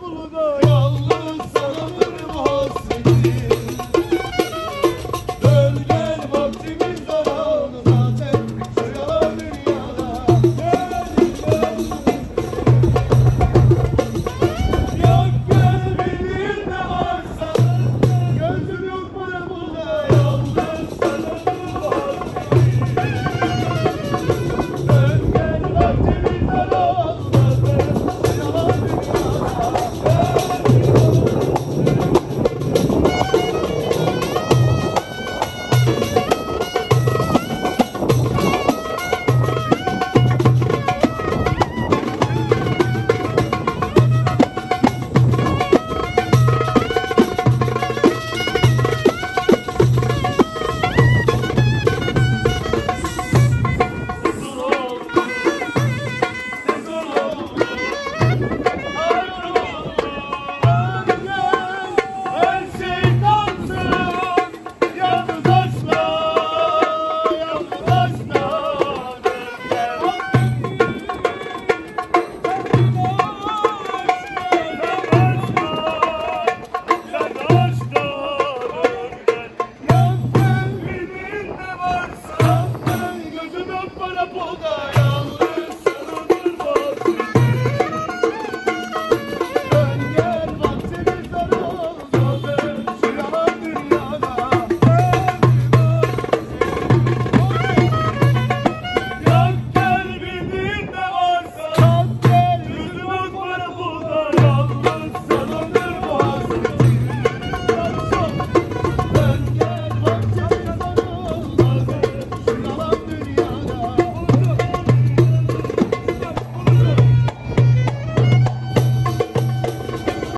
bulunuyor.